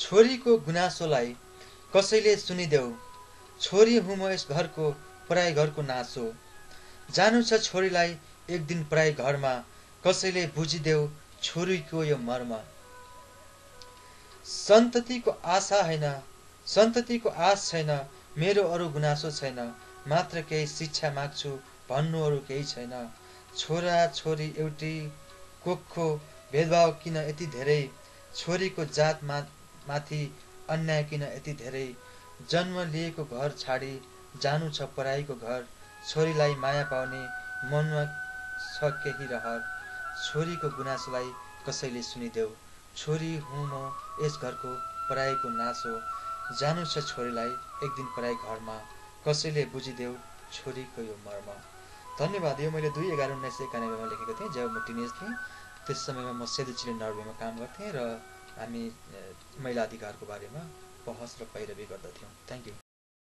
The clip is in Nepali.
छोरीको गुनासोलाई कसैले सुनिदेऊ? छोरी हुँ म यस घरको पराई घरको नासो। जानु छ छोरीलाई एक दिन पराई घरमा कसैले बुझिदेऊ छोरीको यो मर्म? सन्ततिको आशा होइन सन्ततिको आश छैन मेरो अरू गुनासो छैन मात्र केही शिक्षा माग्छु भन्नु अरू केही छैन। छोरा छोरी एउटै कोखो भेदभाव किन यति धेरै? छोरीको जात माथि अन्याय किन यति धेरै? जन्म लिएको घर छाडी जानु छ पराईको घर छोरीलाई माया पाउने मनमा छ केही रहर। छोरीको गुनासोलाई कसैले सुनिदेऊ? छोरी हुँ म यस घरको पराईको नासो जानु छ छोरीलाई एक दिन पराई घरमा। कसैले बुझिदेऊ छोरीको यो मर्म? धन्यवाद यो मैले दुई एघार उन्नाइस सय एकानब्बेमा लेखेको थिएँ। जब म टिनेज थिएँ। त्यस समयमा म चिले नर्वेमा काम गर्थेँ र हामी महिला अधिकारको बारेमा बहस र पैरवी गर्दथ्यौँ। Thank you